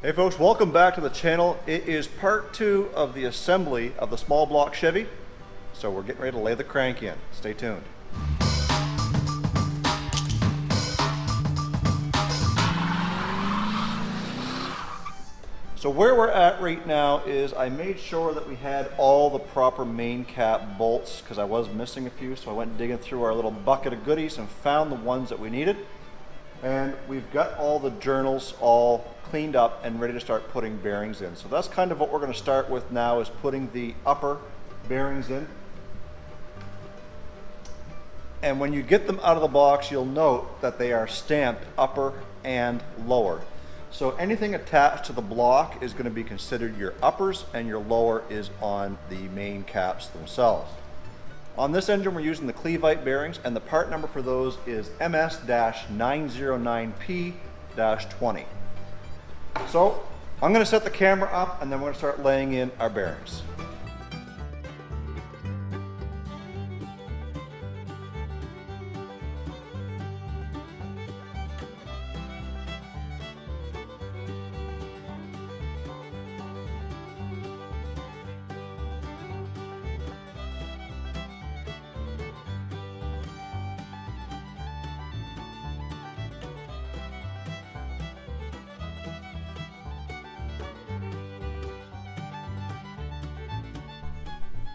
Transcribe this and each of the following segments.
Hey folks, welcome back to the channel. It is part two of the assembly of the small block Chevy. So we're getting ready to lay the crank in. Stay tuned. So where we're at right now is I made sure that we had all the proper main cap bolts because I was missing a few. So I went digging through our little bucket of goodies and found the ones that we needed. And we've got all the journals all cleaned up and ready to start putting bearings in. So that's kind of what we're going to start with now is putting the upper bearings in. And when you get them out of the box, you'll note that they are stamped upper and lower. So anything attached to the block is going to be considered your uppers and your lower is on the main caps themselves. On this engine we're using the Clevite bearings and the part number for those is MS-909P-20. So I'm going to set the camera up and then we're going to start laying in our bearings.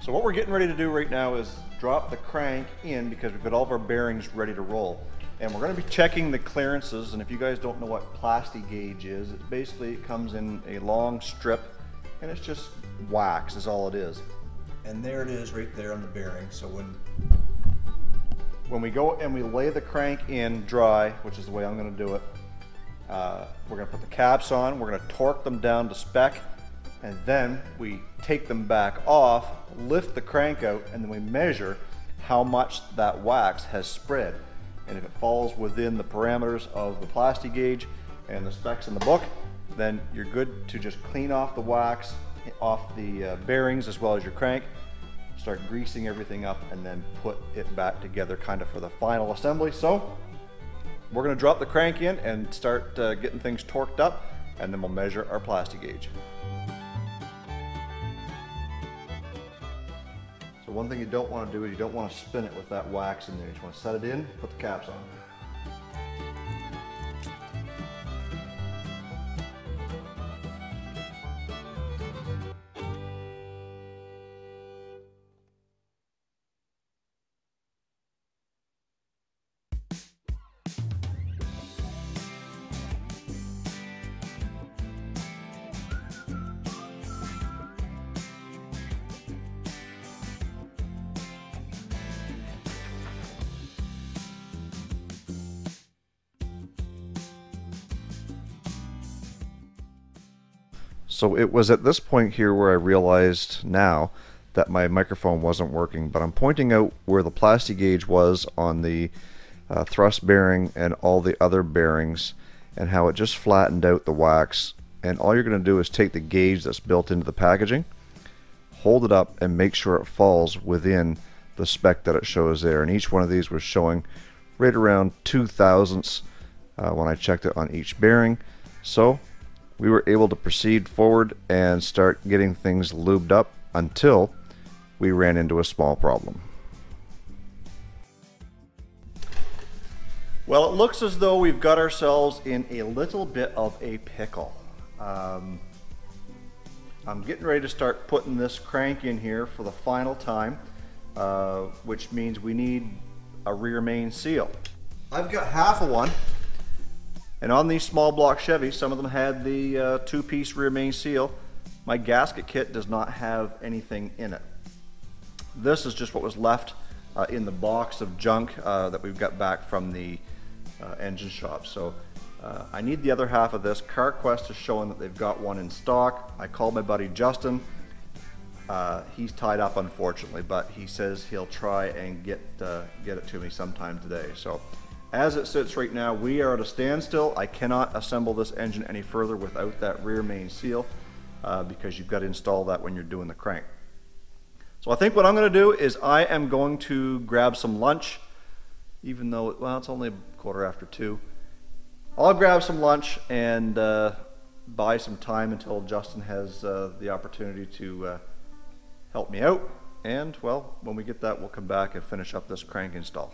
So what we're getting ready to do right now is drop the crank in because we've got all of our bearings ready to roll. And we're going to be checking the clearances. And if you guys don't know what Plastigage is, it basically comes in a long strip and it's just wax is all it is. And there it is right there on the bearing. So when when we go and we lay the crank in dry, which is the way I'm going to do it, uh, we're going to put the caps on, we're going to torque them down to spec, and then we take them back off, lift the crank out, and then we measure how much that wax has spread. And if it falls within the parameters of the Plastigage and the specs in the book, then you're good to just clean off the wax off the uh, bearings as well as your crank, start greasing everything up, and then put it back together kind of for the final assembly. So we're gonna drop the crank in and start uh, getting things torqued up, and then we'll measure our One thing you don't want to do is you don't want to spin it with that wax in there. You just want to set it in, put the caps on. So it was at this point here where I realized now that my microphone wasn't working, but I'm pointing out where the Plastigage was on the uh, thrust bearing and all the other bearings and how it just flattened out the wax. And all you're going to do is take the gauge that's built into the packaging, hold it up and make sure it falls within the spec that it shows there. And each one of these was showing right around two thousandths uh, when I checked it on each bearing. So we were able to proceed forward and start getting things lubed up until we ran into a small problem. Well, it looks as though we've got ourselves in a little bit of a pickle. Um, I'm getting ready to start putting this crank in here for the final time, uh, which means we need a rear main seal. I've got half of one and on these small block Chevys, some of them had the uh, two-piece rear main seal. My gasket kit does not have anything in it. This is just what was left uh, in the box of junk uh, that we've got back from the uh, engine shop. So uh, I need the other half of this. CarQuest is showing that they've got one in stock. I called my buddy Justin. Uh, he's tied up unfortunately, but he says he'll try and get get it to me sometime today. So as it sits right now, we are at a standstill. I cannot assemble this engine any further without that rear main seal uh, because you've got to install that when you're doing the crank. So I think what I'm going to do is I am going to grab some lunch, even though, well, it's only a quarter after two. I'll grab some lunch and uh, buy some time until Justin has uh, the opportunity to uh, help me out. And well, when we get that, we'll come back and finish up this crank install.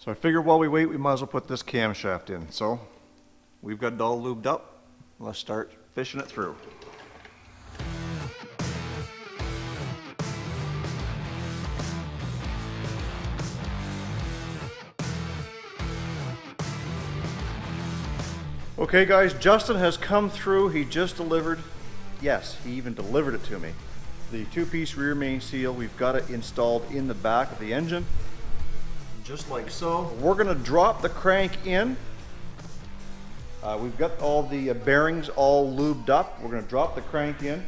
So I figured while we wait, we might as well put this camshaft in. So we've got it all lubed up. Let's start fishing it through. Okay guys, Justin has come through. He just delivered, yes, he even delivered it to me. The two-piece rear main seal, we've got it installed in the back of the engine. Just like so. We're gonna drop the crank in. Uh, we've got all the uh, bearings all lubed up. We're gonna drop the crank in,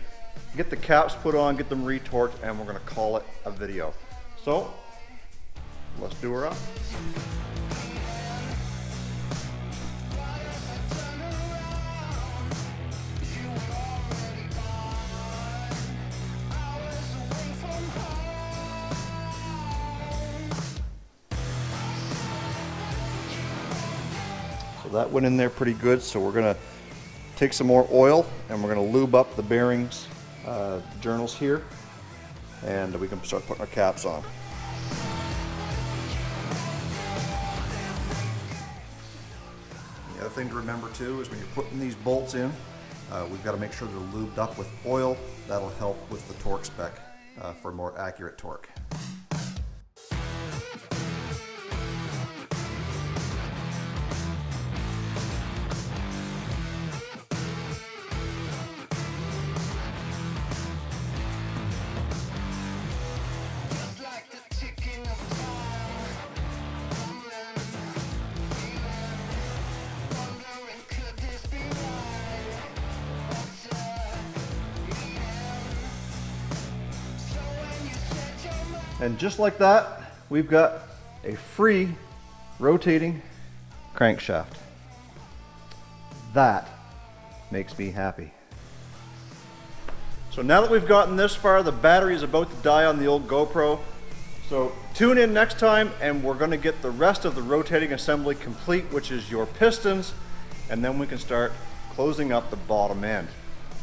get the caps put on, get them retorqued, and we're gonna call it a video. So, let's do her up. That went in there pretty good. So we're gonna take some more oil and we're gonna lube up the bearings uh, journals here and we can start putting our caps on. The other thing to remember too is when you're putting these bolts in, uh, we've got to make sure they're lubed up with oil. That'll help with the torque spec uh, for more accurate torque. And just like that, we've got a free rotating crankshaft. That makes me happy. So now that we've gotten this far, the battery is about to die on the old GoPro. So tune in next time and we're gonna get the rest of the rotating assembly complete, which is your pistons, and then we can start closing up the bottom end.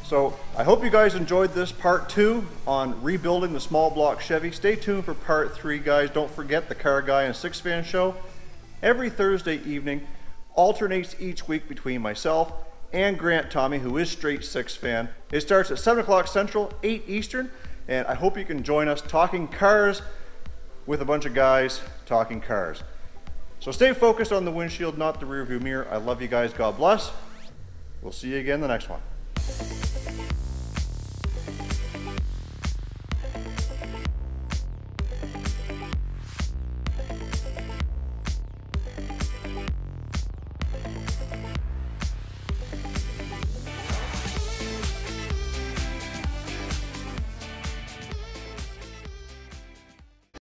So I hope you guys enjoyed this part two on rebuilding the small block Chevy. Stay tuned for part three, guys. Don't forget the Carr Guy and Six Fan Show. Every Thursday evening alternates each week between myself and Grant Tommy, who is straight six fan. It starts at 7 o'clock Central, 8 Eastern, and I hope you can join us talking cars with a bunch of guys talking cars. So stay focused on the windshield, not the rearview mirror. I love you guys. God bless. We'll see you again the next one.